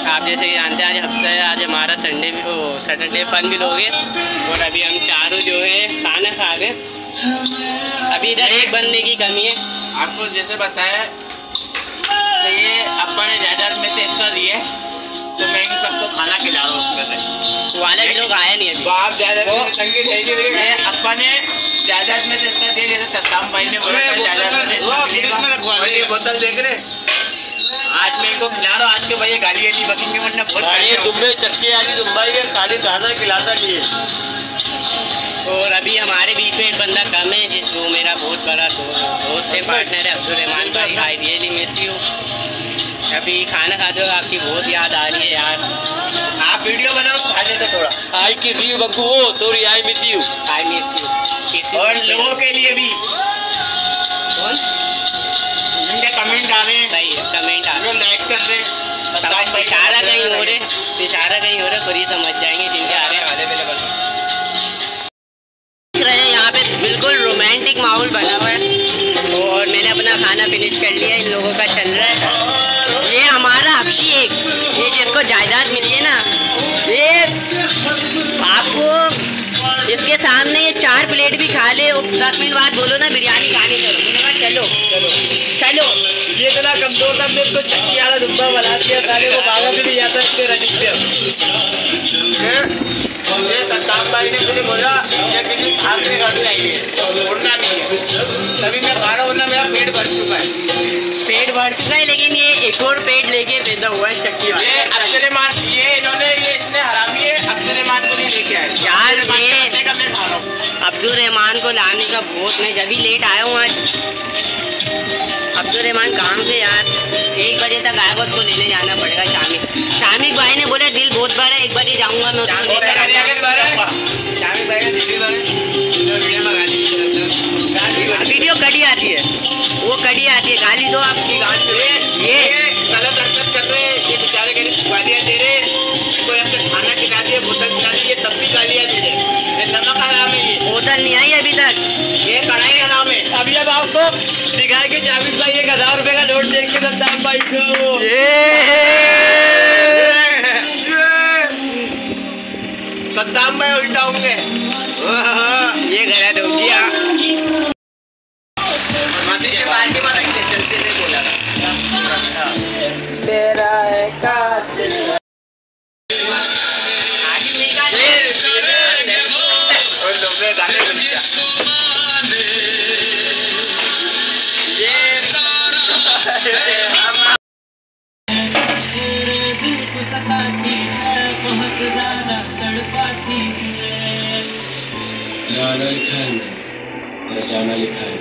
आप जैसे कि जानते हैं आज हफ़्ता है आज हमारा संडे भी वो सैटरडे फन भी लोगे। और अभी हम चारों जो है खाना खा गए। अभी इधर एक बंदे की कमी है। आपको जैसे बताया तो ये अपन ने जायदाद में से एक्स्ट्रा दिए तो मैं इन सबको खाना खिला रहा हूँ उसमें वाले भी लोग आए नहीं अभी। तो आप जायदाद है अपन ने जायदाद में से दिए जैसे सत्ताम भाई ने बोला जायदाद में बोतल देख रहे आज मैं इनको खिला रहा हूँ आज के भाई ये गाली गाली बकेंगे वरना बहुत ये दुम्बे चक्के आदि दुम्बाई के खाली दादा खिलाता है। और अभी हमारे बीच में एक बंदा कम है जिस वो मेरा बहुत बड़ा दोस्त दोस्त है पार्टनर है अब्दुल रहमान भाई आई रियली मिस यू अभी खाना खाते वक्त आपकी बहुत याद आ रही है यार। आप वीडियो बनाओ खा लेते थोड़ा। आई की दी बकू वो तोरी आई मिती हूँ। आई मिस यू और लोगों के लिए भी। इशारा कहीं हो रहे इशारा कहीं हो रहे खुद ही समझ जाएँगे जिनके आ रहे हैं। देख रहे हैं यहाँ पे बिल्कुल रोमांटिक माहौल बना हुआ है। और मैंने अपना खाना फिनिश कर लिया इन लोगों का चल रहा है। ये हमारा हफ्ती एक। ये जिसको जायदाद मिली है ना ये आपको इसके सामने ये चार प्लेट भी खा ले और दस मिनट बाद बोलो ना बिरयानी खानी चलो चलो चलो। ये इतना कमज़ोर था मेरे को चक्की वाला दुम्बा बना दिया खाने को भागा भी नहीं जाता इसके रजिस्टर ये सत्ताम भाई ने मुझे बोला किसी से गाड़ी आएँगे उड़ना नहीं है। तभी मैं खा रहा हूँ मेरा पेट भर चुका है। पेट भर चुका है लेकिन ये एक और पेट लेके पैदा हुआ है चक्की वाला। ये अक्षरे मान ये इन्होंने ये इतने हरामी है अक्षरे मान को नहीं लेके आए। यार, ये- मैं हूँ। अब्दुल रहमान को लाने का बहुत मैं जब ही लेट आया हूँ आज। अब्दुल रहमान काम से यार? एक बजे तक आएगा उसको लेने जाना पड़ेगा शामिक शामिक भाई ने बोला दिल बहुत बड़ा है एक बजे जाऊँगा मैं उसको लेकर शामिल भाई वीडियो कड़ी आती है। वो कड़ी आती है। गाली दो आपकी गाली ये गलत हरकत कर रहे हैं। ये बेचारे के गालियाँ दे रहे कोई हमने खाना खिला दिए बोतल खिला दी ये तब भी गालियाँ दे रहे ये नमक हराम है ये। बोतल नहीं आई अभी तक। ये कढ़ाई हराम है। अभी अब आपको दिखा के जाविद भाई एक हज़ार रुपए का नोट देख के सत्ताम भाई को सद्दाम में उल्टा होंगे। ये गलत हो गया माती लिखा है। मैंने तेरा जाना लिखा है।